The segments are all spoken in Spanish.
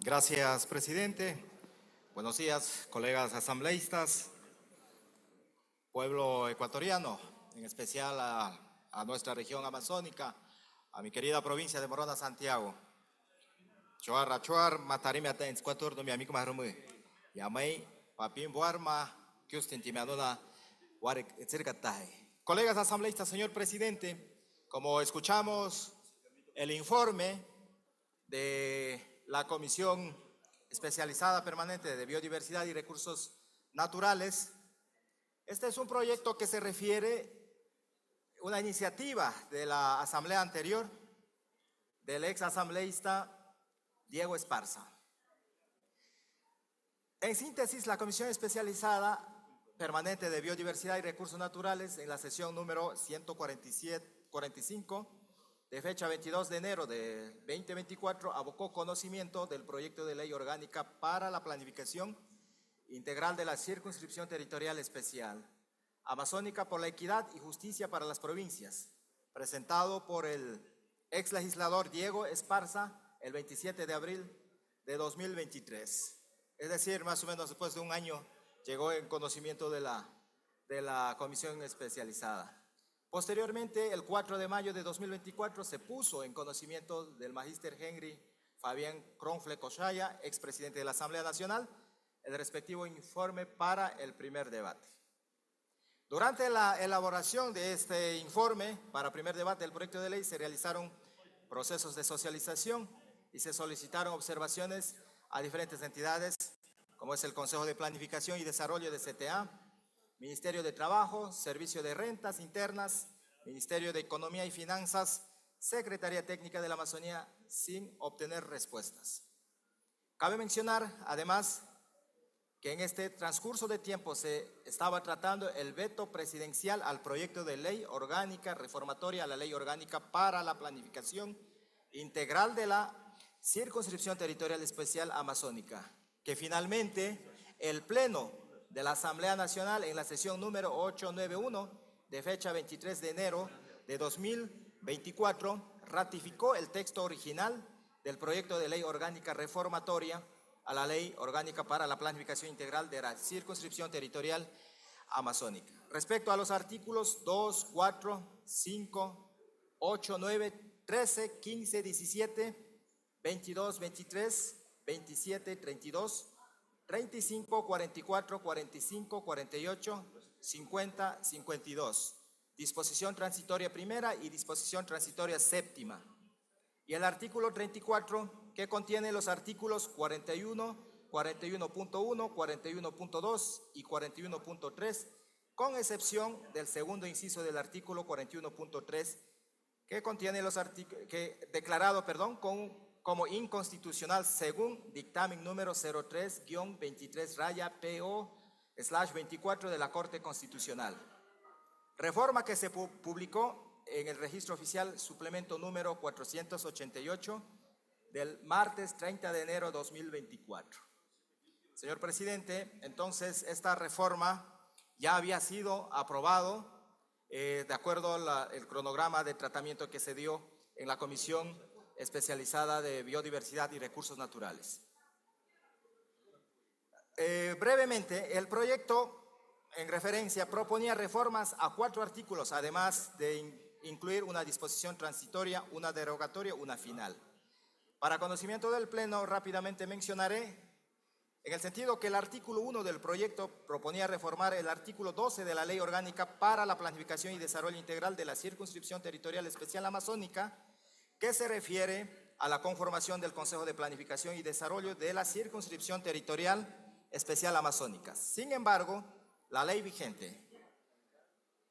Gracias, presidente. Buenos días, colegas asambleístas, pueblo ecuatoriano, en especial a, nuestra región amazónica, a mi querida provincia de Morona, Santiago. Chuar, chuar, matarime no mi amigo marrumu. Yamay, papín buarma, que usted intimiadona, Colegas asambleístas, señor presidente, como escuchamos el informe de la Comisión Especializada Permanente de Biodiversidad y Recursos Naturales. Este es un proyecto que se refiere a una iniciativa de la asamblea anterior del ex asambleísta Diego Esparza. En síntesis, la Comisión Especializada Permanente de Biodiversidad y Recursos Naturales, en la sesión número 147, 45, de fecha 22 de enero de 2024, abocó conocimiento del proyecto de ley orgánica para la planificación integral de la circunscripción territorial especial, amazónica por la equidad y justicia para las provincias, presentado por el ex legislador Diego Esparza el 27 de abril de 2023. Es decir, más o menos después de un año llegó en conocimiento de la, de la comisión especializada. Posteriormente, el 4 de mayo de 2024, se puso en conocimiento del magíster Henry Fabián Cronfle Cochaya, expresidente de la Asamblea Nacional, el respectivo informe para el primer debate. Durante la elaboración de este informe para primer debate del proyecto de ley se realizaron procesos de socialización y se solicitaron observaciones a diferentes entidades, como es el Consejo de Planificación y Desarrollo de CTA, Ministerio de Trabajo, Servicio de Rentas Internas, Ministerio de Economía y Finanzas, Secretaría Técnica de la Amazonía, sin obtener respuestas. Cabe mencionar, además, que en este transcurso de tiempo se estaba tratando el veto presidencial al proyecto de ley orgánica reformatoria a la ley orgánica para la planificación integral de la circunscripción territorial especial amazónica, que finalmente el Pleno de la Asamblea Nacional en la sesión número 891 de fecha 23 de enero de 2024 ratificó el texto original del proyecto de ley orgánica reformatoria a la ley orgánica para la planificación integral de la circunscripción territorial amazónica. Respecto a los artículos 2, 4, 5, 8, 9, 13, 15, 17, 22, 23, 27, 32, 35, 44, 45, 48, 50, 52. Disposición transitoria primera y disposición transitoria séptima. Y el artículo 34, que contiene los artículos 41, 41.1, 41.2 y 41.3, con excepción del segundo inciso del artículo 41.3, que contiene los artículos, declarado, perdón, con como inconstitucional según dictamen número 03-23 raya PO slash 24 de la Corte Constitucional. Reforma que se publicó en el registro oficial suplemento número 488 del martes 30 de enero 2024. Señor presidente, entonces esta reforma ya había sido aprobado eh, de acuerdo al cronograma de tratamiento que se dio en la comisión especializada de biodiversidad y recursos naturales. Eh, brevemente, el proyecto en referencia proponía reformas a cuatro artículos, además de incluir una disposición transitoria, una derogatoria, una final. Para conocimiento del Pleno, rápidamente mencionaré en el sentido que el artículo 1 del proyecto proponía reformar el artículo 12 de la Ley Orgánica para la Planificación y Desarrollo Integral de la Circunscripción Territorial Especial Amazónica, que se refiere a la conformación del Consejo de Planificación y Desarrollo de la Circunscripción Territorial Especial Amazónica. Sin embargo, la ley vigente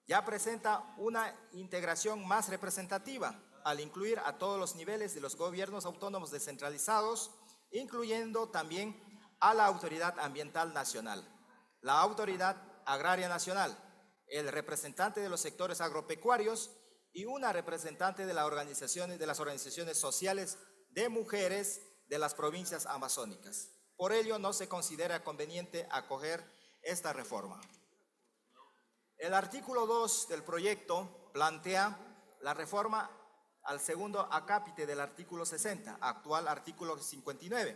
ya presenta una integración más representativa al incluir a todos los niveles de los gobiernos autónomos descentralizados, incluyendo también a la Autoridad Ambiental Nacional, la Autoridad Agraria Nacional, el representante de los sectores agropecuarios y una representante de, la organizaciones, de las organizaciones sociales de mujeres de las provincias amazónicas. Por ello, no se considera conveniente acoger esta reforma. El artículo 2 del proyecto plantea la reforma al segundo acápite del artículo 60, actual artículo 59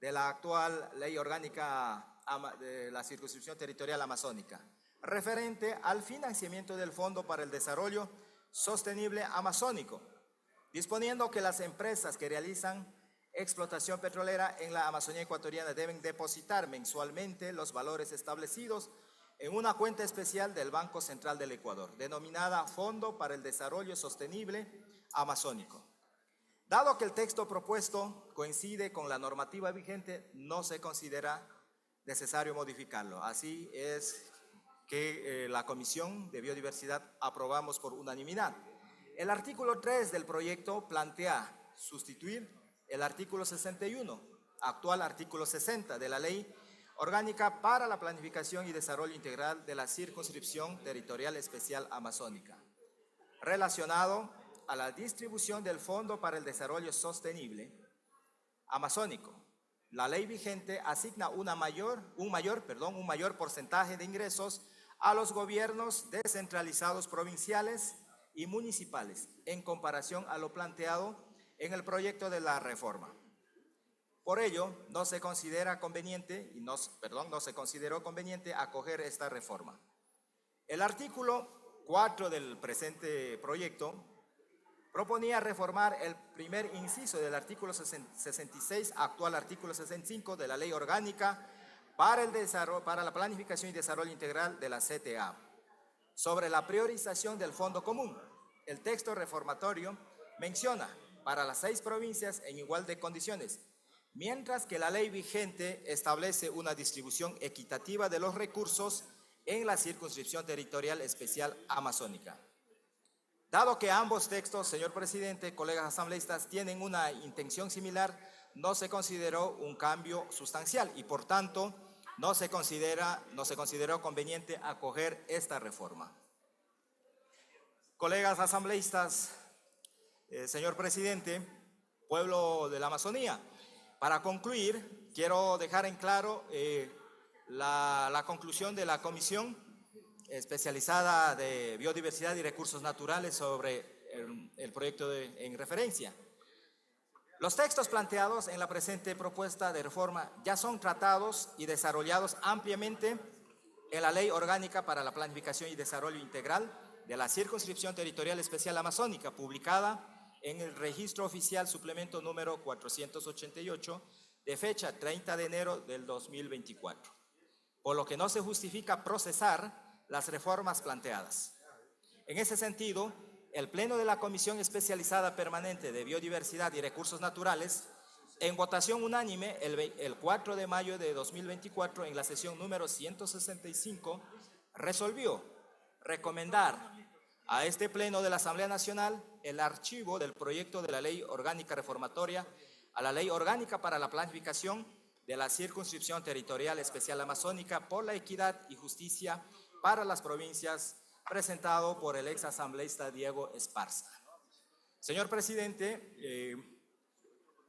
de la actual ley orgánica de la circunscripción territorial amazónica, referente al financiamiento del Fondo para el Desarrollo Sostenible Amazónico, disponiendo que las empresas que realizan explotación petrolera en la Amazonía ecuatoriana deben depositar mensualmente los valores establecidos en una cuenta especial del Banco Central del Ecuador, denominada Fondo para el Desarrollo Sostenible Amazónico. Dado que el texto propuesto coincide con la normativa vigente, no se considera necesario modificarlo. Así es que eh, la Comisión de Biodiversidad aprobamos por unanimidad. El artículo 3 del proyecto plantea sustituir el artículo 61, actual artículo 60 de la Ley Orgánica para la Planificación y Desarrollo Integral de la Circunscripción Territorial Especial Amazónica, relacionado a la distribución del Fondo para el Desarrollo Sostenible Amazónico. La ley vigente asigna una mayor, un, mayor, perdón, un mayor porcentaje de ingresos a los gobiernos descentralizados provinciales y municipales en comparación a lo planteado en el proyecto de la reforma. Por ello, no se considera conveniente, y no, perdón, no se consideró conveniente acoger esta reforma. El artículo 4 del presente proyecto proponía reformar el primer inciso del artículo 66, actual artículo 65 de la Ley Orgánica para, el desarrollo, para la Planificación y Desarrollo Integral de la CTA, sobre la priorización del Fondo Común. El texto reformatorio menciona para las seis provincias en igual de condiciones, mientras que la ley vigente establece una distribución equitativa de los recursos en la circunscripción territorial especial amazónica. Dado que ambos textos, señor presidente, colegas asambleístas, tienen una intención similar, no se consideró un cambio sustancial y por tanto no se, considera, no se consideró conveniente acoger esta reforma. Colegas asambleístas, eh, señor presidente, pueblo de la Amazonía, para concluir, quiero dejar en claro eh, la, la conclusión de la comisión especializada de biodiversidad y recursos naturales sobre el, proyecto en referencia. Los textos planteados en la presente propuesta de reforma ya son tratados y desarrollados ampliamente en la Ley Orgánica para la Planificación y Desarrollo Integral de la Circunscripción Territorial Especial Amazónica, publicada en el Registro Oficial Suplemento número 488 de fecha 30 de enero del 2024, por lo que no se justifica procesar las reformas planteadas. En ese sentido, el Pleno de la Comisión Especializada Permanente de Biodiversidad y Recursos Naturales, en votación unánime el, 4 de mayo de 2024, en la sesión número 165, resolvió recomendar a este Pleno de la Asamblea Nacional el archivo del proyecto de la Ley Orgánica Reformatoria a la Ley Orgánica para la Planificación de la Circunscripción Territorial Especial Amazónica por la Equidad y Justicia para las provincias presentado por el ex asambleísta Diego Esparza. Señor presidente, eh,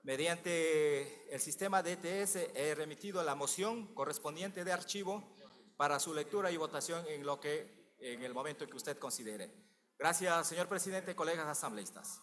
mediante el sistema DTS he remitido la moción correspondiente de archivo para su lectura y votación en lo que en el momento que usted considere. Gracias, señor presidente, colegas asambleístas.